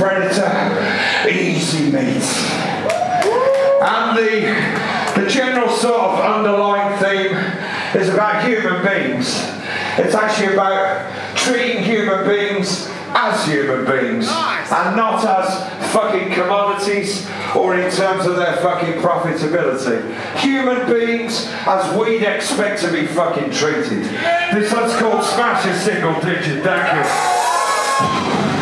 Predator, easy meat. And the, the general sort of underlying theme is about human beings. It's actually about treating human beings as human beings and not as fucking commodities or in terms of their fucking profitability. Human beings as we'd expect to be fucking treated. This one's called Smash a Single Digit. Thank you.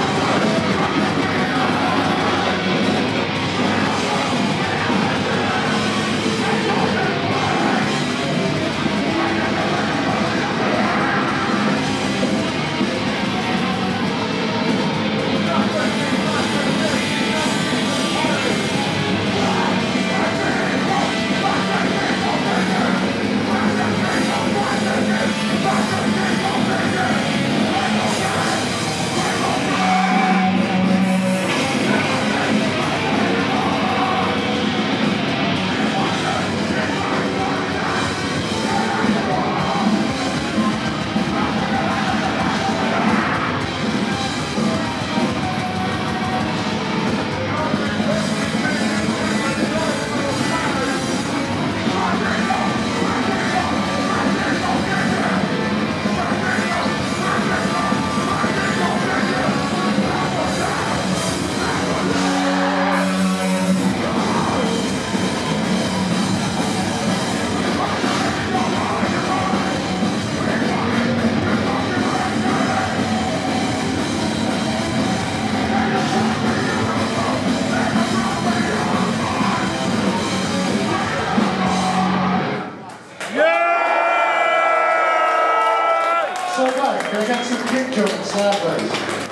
very. Can I get some pictures on Sideways?